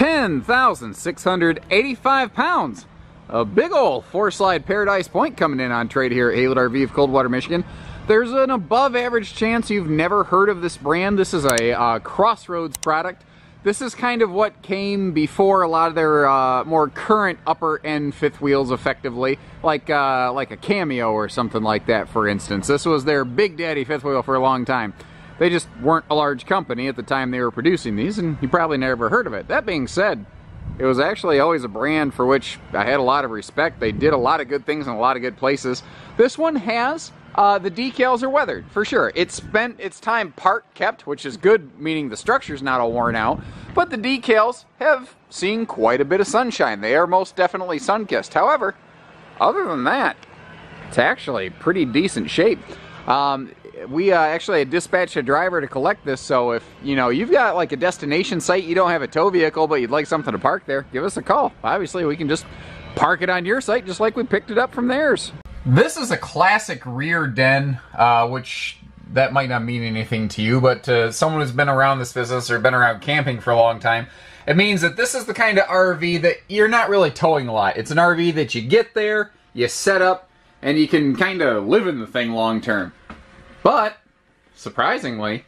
10,685 pounds. A big old four slide Paradise Pointe coming in on trade here at Haylett RV of Coldwater, Michigan. There's an above average chance you've never heard of this brand. This is a uh, Crossroads product. This is kind of what came before a lot of their uh, more current upper end fifth wheels effectively, like uh, like a Cameo or something like that for instance. This was their big daddy fifth wheel for a long time. They just weren't a large company at the time they were producing these and you probably never heard of it. That being said, it was actually always a brand for which I had a lot of respect. They did a lot of good things in a lot of good places. This one has uh, the decals are weathered, for sure. It spent its time part kept, which is good, meaning the structure's not all worn out. But the decals have seen quite a bit of sunshine. They are most definitely sun-kissed. However, other than that, it's actually pretty decent shape. Um, we uh, actually dispatched a driver to collect this, so if, you know, you've got like a destination site, you don't have a tow vehicle, but you'd like something to park there, give us a call. Obviously, we can just park it on your site just like we picked it up from theirs. This is a classic rear den, uh, which that might not mean anything to you, but to someone who's been around this business or been around camping for a long time, it means that this is the kind of RV that you're not really towing a lot. It's an RV that you get there, you set up, and you can kind of live in the thing long term. But, surprisingly,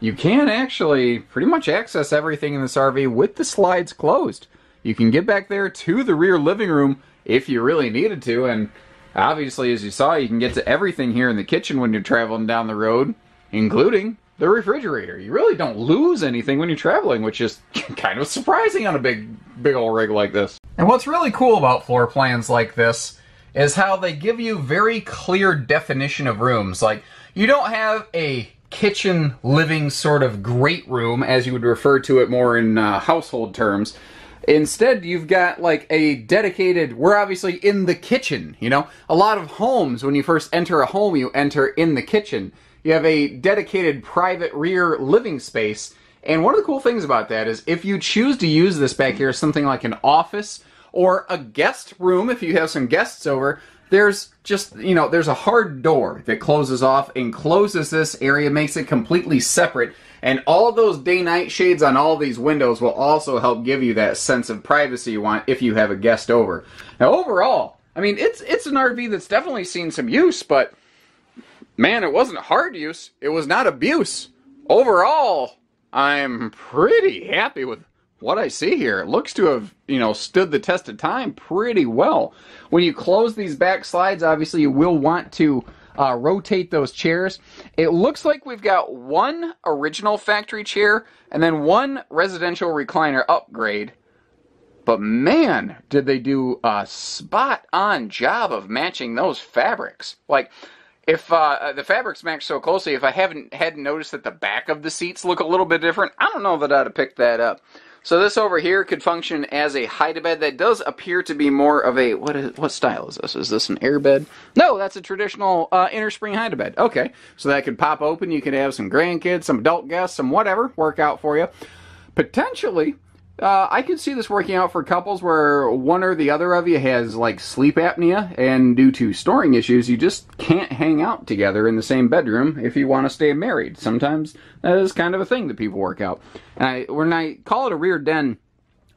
you can actually pretty much access everything in this RV with the slides closed. You can get back there to the rear living room if you really needed to, and Obviously, as you saw, you can get to everything here in the kitchen when you're traveling down the road, including the refrigerator. You really don't lose anything when you're traveling, which is kind of surprising on a big, big old rig like this. And what's really cool about floor plans like this is how they give you very clear definition of rooms. Like, you don't have a kitchen living sort of great room, as you would refer to it more in uh, household terms. Instead, you've got like a dedicated, we're obviously in the kitchen, you know? A lot of homes, when you first enter a home, you enter in the kitchen. You have a dedicated private rear living space. And one of the cool things about that is if you choose to use this back here as something like an office or a guest room, if you have some guests over, there's just, you know, there's a hard door that closes off and closes this area, makes it completely separate. And all those day-night shades on all these windows will also help give you that sense of privacy you want if you have a guest over. Now, overall, I mean, it's it's an RV that's definitely seen some use, but man, it wasn't hard use. It was not abuse. Overall, I'm pretty happy with what I see here. It looks to have, you know, stood the test of time pretty well. When you close these back slides, obviously you will want to uh, rotate those chairs. It looks like we've got one original factory chair and then one residential recliner upgrade. But man, did they do a spot on job of matching those fabrics. Like, if uh, the fabrics match so closely, if I haven't hadn't noticed that the back of the seats look a little bit different, I don't know that I'd have picked that up. So this over here could function as a hide-a-bed that does appear to be more of a, what is, what style is this? Is this an airbed? No, that's a traditional uh, inner spring hide-a-bed. Okay, so that could pop open, you could have some grandkids, some adult guests, some whatever, work out for you. Potentially, uh, I could see this working out for couples where one or the other of you has like sleep apnea, and due to storing issues, you just can't hang out together in the same bedroom if you want to stay married. Sometimes that is kind of a thing that people work out. And I, when I call it a rear den,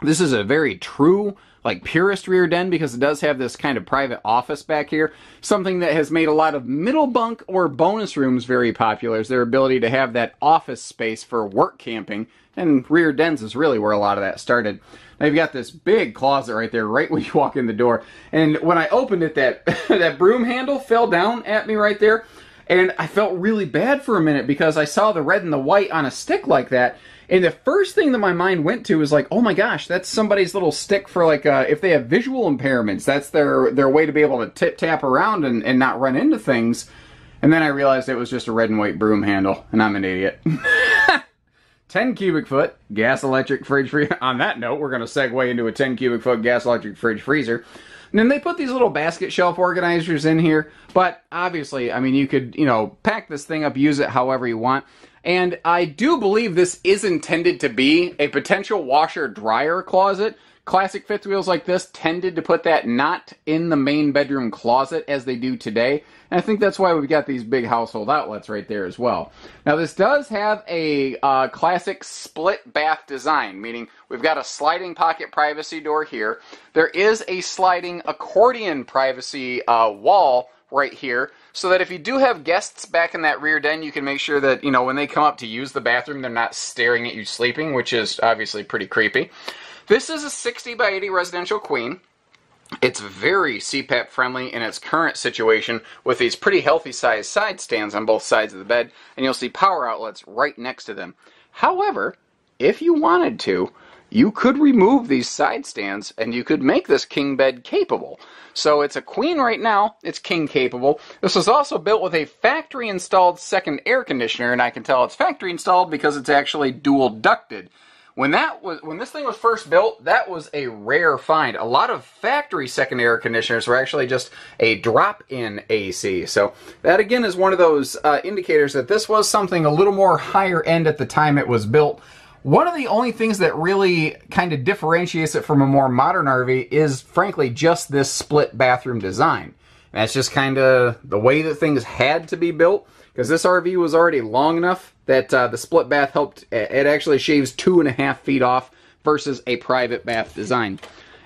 this is a very true, like purist rear den because it does have this kind of private office back here. Something that has made a lot of middle bunk or bonus rooms very popular is their ability to have that office space for work camping and rear dens is really where a lot of that started. Now you've got this big closet right there, right when you walk in the door. And when I opened it, that that broom handle fell down at me right there. And I felt really bad for a minute because I saw the red and the white on a stick like that. And the first thing that my mind went to was like, oh my gosh, that's somebody's little stick for like, uh, if they have visual impairments, that's their, their way to be able to tip tap around and, and not run into things. And then I realized it was just a red and white broom handle, and I'm an idiot. 10 cubic foot gas electric fridge freezer. On that note, we're going to segue into a 10 cubic foot gas electric fridge freezer. And then they put these little basket shelf organizers in here, but obviously, I mean, you could, you know, pack this thing up, use it however you want. And I do believe this is intended to be a potential washer dryer closet. Classic fifth wheels like this tended to put that not in the main bedroom closet as they do today. And I think that's why we've got these big household outlets right there as well. Now this does have a uh, classic split bath design, meaning we've got a sliding pocket privacy door here. There is a sliding accordion privacy uh, wall right here so that if you do have guests back in that rear den, you can make sure that, you know, when they come up to use the bathroom, they're not staring at you sleeping, which is obviously pretty creepy. This is a 60 by 80 residential queen. It's very CPAP friendly in its current situation with these pretty healthy sized side stands on both sides of the bed, and you'll see power outlets right next to them. However, if you wanted to, you could remove these side stands and you could make this king bed capable. So it's a queen right now, it's king capable. This was also built with a factory installed second air conditioner, and I can tell it's factory installed because it's actually dual ducted. When that was when this thing was first built, that was a rare find. A lot of factory second air conditioners were actually just a drop-in AC. So that again is one of those uh, indicators that this was something a little more higher end at the time it was built. One of the only things that really kind of differentiates it from a more modern RV is, frankly, just this split bathroom design. That's just kind of the way that things had to be built, because this RV was already long enough that uh, the split bath helped, it actually shaves two and a half feet off versus a private bath design.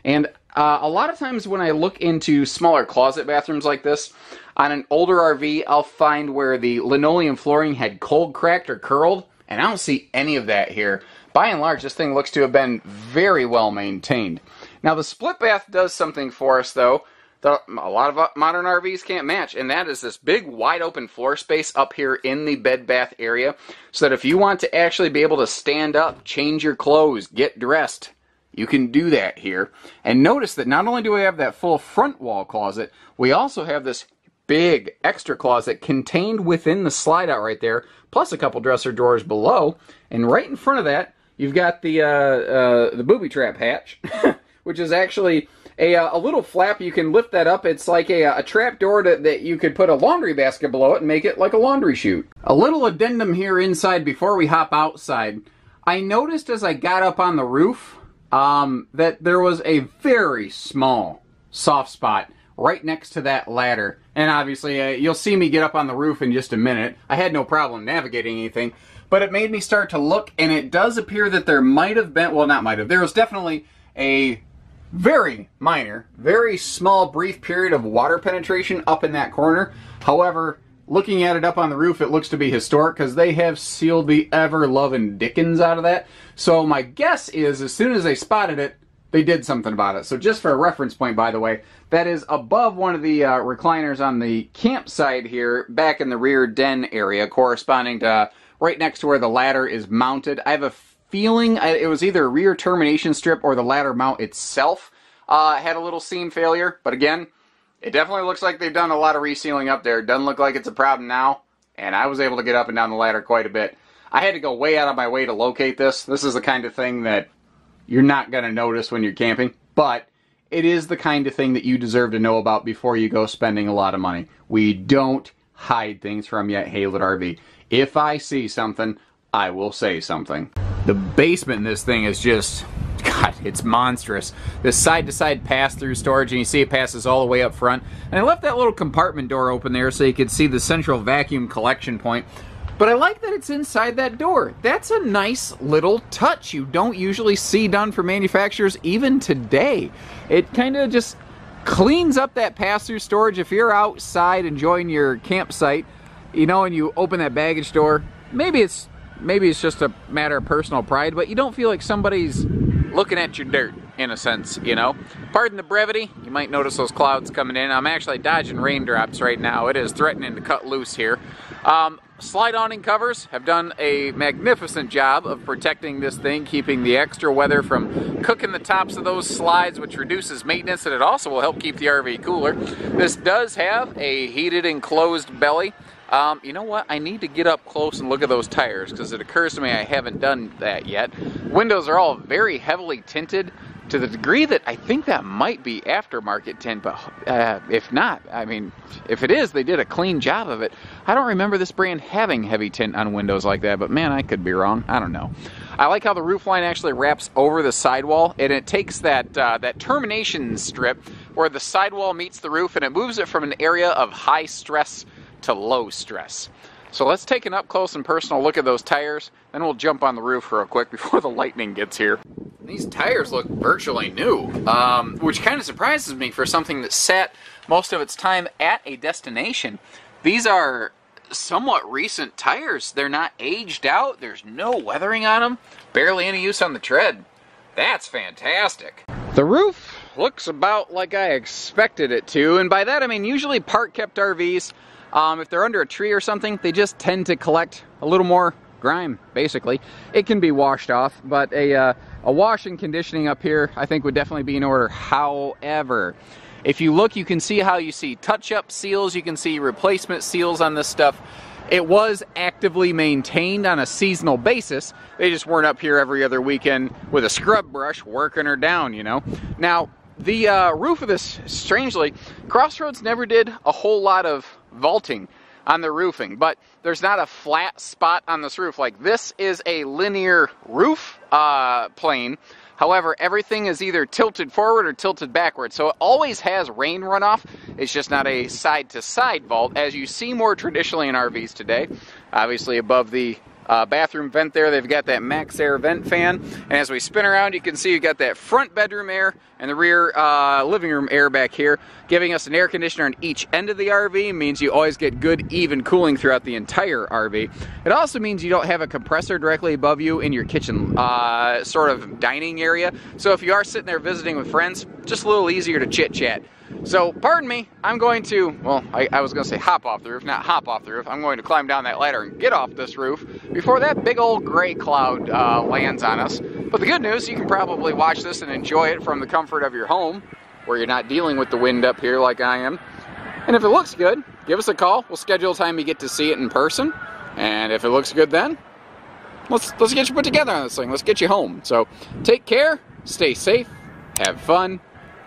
And uh, a lot of times when I look into smaller closet bathrooms like this, on an older RV, I'll find where the linoleum flooring had cold cracked or curled, and I don't see any of that here. By and large, this thing looks to have been very well maintained. Now, the split bath does something for us, though, that a lot of modern RVs can't match, and that is this big wide open floor space up here in the bed bath area, so that if you want to actually be able to stand up, change your clothes, get dressed, you can do that here. And notice that not only do we have that full front wall closet, we also have this big extra closet contained within the slide out right there, plus a couple dresser drawers below. And right in front of that, you've got the uh, uh, the booby trap hatch, which is actually a, uh, a little flap. You can lift that up. It's like a, a trap door to, that you could put a laundry basket below it and make it like a laundry chute. A little addendum here inside before we hop outside. I noticed as I got up on the roof um, that there was a very small soft spot right next to that ladder. And obviously, uh, you'll see me get up on the roof in just a minute. I had no problem navigating anything, but it made me start to look, and it does appear that there might have been, well, not might have, there was definitely a very minor, very small, brief period of water penetration up in that corner. However, looking at it up on the roof, it looks to be historic because they have sealed the ever-loving dickens out of that. So my guess is as soon as they spotted it, they did something about it. So just for a reference point, by the way, that is above one of the uh, recliners on the campsite here, back in the rear den area, corresponding to uh, right next to where the ladder is mounted. I have a feeling it was either a rear termination strip or the ladder mount itself uh, had a little seam failure. But again, it definitely looks like they've done a lot of resealing up there. Doesn't look like it's a problem now. And I was able to get up and down the ladder quite a bit. I had to go way out of my way to locate this. This is the kind of thing that you're not going to notice when you're camping, but it is the kind of thing that you deserve to know about before you go spending a lot of money. We don't hide things from you at Haylett RV. If I see something, I will say something. The basement in this thing is just, God, it's monstrous. This side-to-side pass-through storage, and you see it passes all the way up front. And I left that little compartment door open there so you could see the central vacuum collection point. But I like that it's inside that door. That's a nice little touch you don't usually see done for manufacturers even today. It kind of just cleans up that pass-through storage. If you're outside enjoying your campsite, you know, and you open that baggage door, maybe it's maybe it's just a matter of personal pride, but you don't feel like somebody's looking at your dirt in a sense, you know. Pardon the brevity, you might notice those clouds coming in. I'm actually dodging raindrops right now. It is threatening to cut loose here. Um, slide awning covers have done a magnificent job of protecting this thing, keeping the extra weather from cooking the tops of those slides, which reduces maintenance and it also will help keep the RV cooler. This does have a heated enclosed belly. Um, you know what? I need to get up close and look at those tires because it occurs to me I haven't done that yet. Windows are all very heavily tinted. to the degree that I think that might be aftermarket tint, but uh, if not, I mean, if it is, they did a clean job of it. I don't remember this brand having heavy tint on windows like that, but man, I could be wrong. I don't know. I like how the roof line actually wraps over the sidewall, and it takes that uh, that termination strip where the sidewall meets the roof, and it moves it from an area of high stress to low stress. So let's take an up close and personal look at those tires, then we'll jump on the roof real quick before the lightning gets here. These tires look virtually new, um, which kind of surprises me for something that sat most of its time at a destination. These are somewhat recent tires. They're not aged out, there's no weathering on them, barely any use on the tread. That's fantastic. The roof looks about like I expected it to, and by that I mean usually park kept RVs um, if they're under a tree or something, they just tend to collect a little more grime, basically. It can be washed off, but a, uh, a wash and conditioning up here, I think would definitely be in order. However, if you look, you can see how you see touch-up seals, you can see replacement seals on this stuff. It was actively maintained on a seasonal basis. They just weren't up here every other weekend with a scrub brush working her down, you know. Now, the uh, roof of this, strangely, Crossroads never did a whole lot of vaulting on the roofing, but there's not a flat spot on this roof. Like this is a linear roof uh, plane. However, everything is either tilted forward or tilted backward. So it always has rain runoff. It's just not a side-to-side -side vault as you see more traditionally in RVs today. Obviously above the uh, bathroom vent there. They've got that max air vent fan. And as we spin around, you can see you've got that front bedroom air and the rear uh, living room air back here, giving us an air conditioner on each end of the RV. Means you always get good, even cooling throughout the entire RV. It also means you don't have a compressor directly above you in your kitchen uh, sort of dining area. So if you are sitting there visiting with friends, just a little easier to chit chat. So, pardon me, I'm going to, well, I, I was going to say hop off the roof, not hop off the roof. I'm going to climb down that ladder and get off this roof before that big old gray cloud uh, lands on us. But the good news, you can probably watch this and enjoy it from the comfort of your home, where you're not dealing with the wind up here like I am. And if it looks good, give us a call. We'll schedule a time you get to see it in person. And if it looks good then, let's, let's get you put together on this thing. Let's get you home. So take care, stay safe, have fun,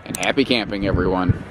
and happy camping, everyone.